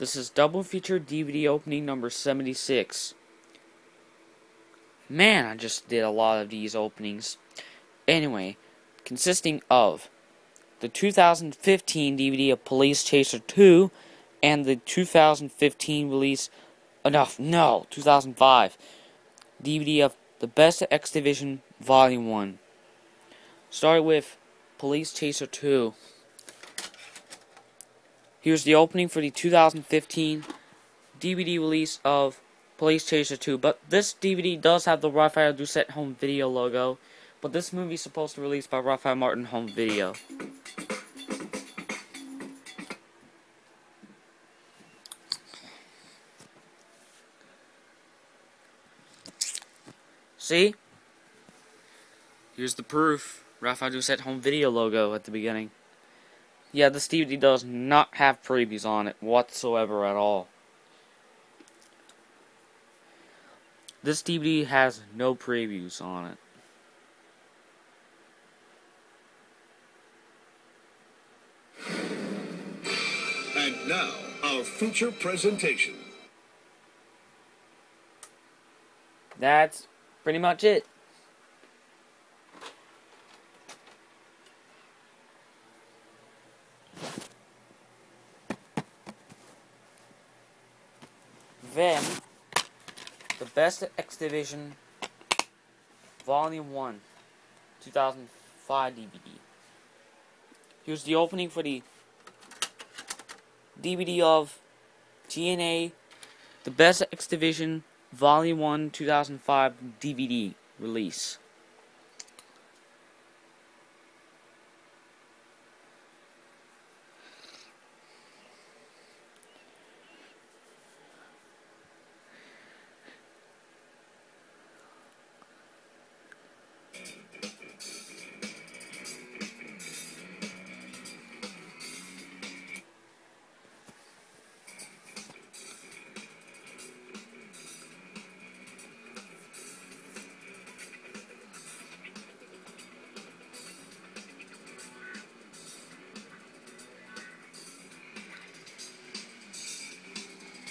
This is double feature DVD opening number 76. Man, I just did a lot of these openings. Anyway, consisting of the 2015 DVD of Police Chaser 2 and the 2015 release enough no 2005 DVD of the Best X Division Volume 1 starting with Police Chaser 2 Here's the opening for the 2015 DVD release of Police Chaser 2. But this DVD does have the Raphael Doucette Home Video logo. But this movie is supposed to be released by Raphael Martin Home Video. See? Here's the proof. Raphael Doucette Home Video logo at the beginning. Yeah, this DVD does not have previews on it whatsoever at all. This DVD has no previews on it. And now, our feature presentation. That's pretty much it. Then, the Best X Division Volume 1, 2005 DVD. Here's the opening for the DVD of TNA The Best X Division Volume 1, 2005 DVD release.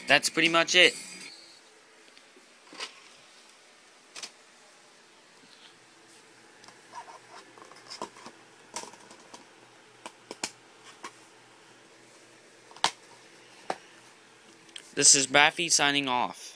That's pretty much it. This is Baffy signing off.